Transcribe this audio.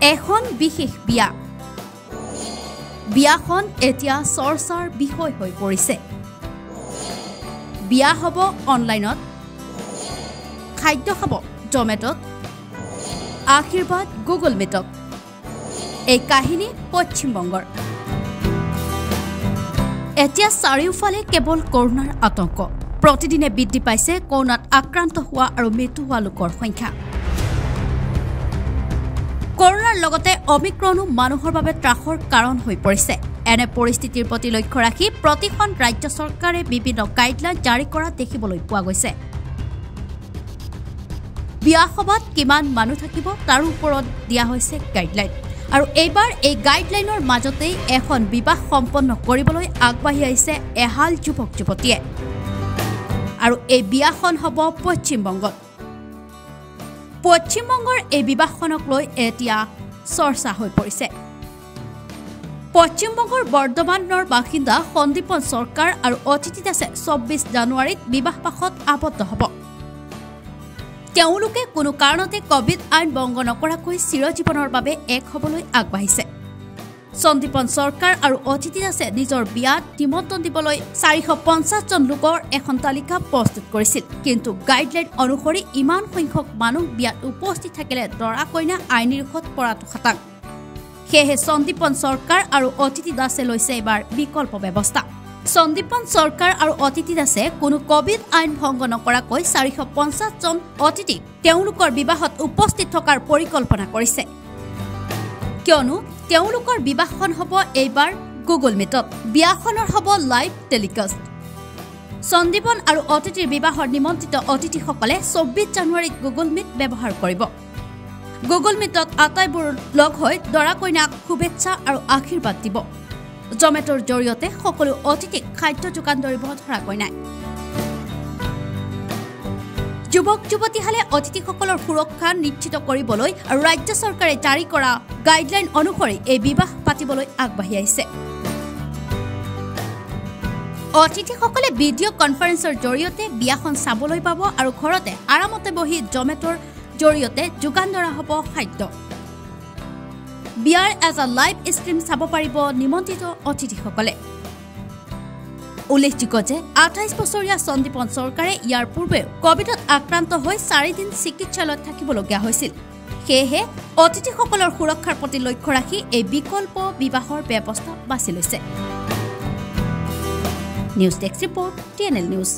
এখন বিশেষ বিয়া। বিয়াখন এতিয়া চৰ্চাৰ বিষয় হৈ পৰিছে। বিয়া হ'ব অনলাইনত। খাদ্য খাব জমেট'ত। আশীৰ্বাদ গুগল মিটত। এই কাহিনী পশ্চিমবংগৰ এতিয়া চাৰিওফালে কেৱল কৰোণাৰ আতংক। প্ৰতিদিনে বৃদ্ধি পাইছে কৰোণাত আক্ৰান্ত হোৱা আৰু মৃত্যু হোৱা লোকৰ সংখ্যা। কৰোণাৰ লগতে অমিক্ৰণো মানুহৰ বাবে ত্ৰাসৰ কাৰণ হৈ পৰিছে। এনে পৰিস্থিতিৰ প্ৰতি লক্ষ্য ৰাখি প্ৰতিখন ৰাজ্য চৰকাৰে বিভিন্ন গাইডলাইন জাৰি কৰা দেখিবলৈ পোৱা গৈছে। বিয়া সভাত কিমান মানুহ থাকিব তাৰ ওপৰত দিয়া হৈছে গাইডলাইন আৰু এইবাৰ এই গাইডলাইনৰ মাজতেই এখন বিবাহ সম্পন্ন কৰিবলৈ আগবাঢ়ি আহিছে এহাল যুৱক যুৱতীয়ে আৰু এই বিয়াখন হ'ব পশ্চিমবংগত পশ্চিমবংগৰ এই বিবাহখনক লৈ এতিয়া চৰ্চা হৈ পৰিছে। পশ্চিমবংগৰ বৰ্ধমানৰ বাসিন্দা সন্দীপন চৰকাৰ আৰু অতিথি দাসে চৌব্বিছ জানুৱাৰীত বিবাহপাশত আবদ্ধ হ'ব। তেওঁলোকে কোনো কাৰণতে কভিড আইন ভংগ নকৰাকৈ চিৰজীৱনৰ বাবে এক হ'বলৈ আগবাঢ়িছে। সন্দীপন চৰকাৰ আৰু অতিথি দাসে নিজৰ বিয়াত। নিমন্ত্ৰণ দিবলৈ চাৰিশ পঞ্চাছজন লোকৰ এখন তালিকা প্ৰস্তুত কৰিছিল। কিন্তু গাইডলাইন অনুসৰি ইমান সংখ্যক মানুহ বিয়াত উপস্থিত থাকিলে দৰা কইনা আইন নিৰীক্ষত পৰাটো খাটাং সেয়েহে সন্দীপন চৰকাৰ আৰু অতিথি দাসে লৈছে এইবাৰ বিকল্প ব্যৱস্থা। সন্দীপন চৰকাৰ আৰু অতিথি দাসে কোনো কভিড আইন ভংগ নকৰাকৈ চাৰিশ পঞ্চাছজন অতিথিক তেওঁলোকৰ বিবাহত উপস্থিত থকাৰ পৰিকল্পনা কৰিছে। কিয়নো তেওঁলোকৰ বিবাহখন হ'ব এইবাৰ গুগল মিটত। বিয়াখনৰ হ'ব লাইভ টেলিকাষ্ট। সন্দীপন আৰু অতিথিৰ বিবাহৰ নিমন্ত্ৰিত অতিথিসকলে চৌব্বিছ জানুৱাৰীত গুগল মিট ব্যৱহাৰ কৰিব। গুগল মিটত আটাইবোৰ লগ হৈ দৰা কইনাক শুভেচ্ছা আৰু আশীৰ্বাদ দিব। জমেট'ৰ জৰিয়তে সকলো অতিথিক খাদ্য যোগান ধৰিব ধৰা কইনাই। যুৱক যুৱতীহালে অতিথিসকলৰ সুৰক্ষা নিশ্চিত কৰিবলৈ ৰাজ্য চৰকাৰে জাৰি কৰা গাইডলাইন অনুসৰি এই বিবাহ পাতিবলৈ আগবাঢ়ি আহিছে। অতিথিসকলে ভিডিঅ' কনফাৰেন্সৰ জৰিয়তে বিয়াখন চাবলৈ পাব আৰু ঘৰতে আৰামতে বহি জমেট'ৰ জৰিয়তে যোগান ধৰা হ'ব খাদ্য। বিয়াৰ এটা লাইভ ষ্ট্ৰীম চাব পাৰিব নিমন্ত্ৰিত অতিথিসকলে। উল্লেখযোগ্য যে আঠাইছ বছৰীয়া সন্দীপন চৰকাৰে ইয়াৰ পূৰ্বেও কভিডত আক্ৰান্ত হৈ চাৰিদিন চিকিৎসালয়ত থাকিবলগীয়া হৈছিল। সেয়েহে অতিথিসকলৰ সুৰক্ষাৰ প্ৰতি লক্ষ্য ৰাখি এই বিকল্প বিবাহৰ ব্যৱস্থা বাছি লৈছে। News desk report T N L News.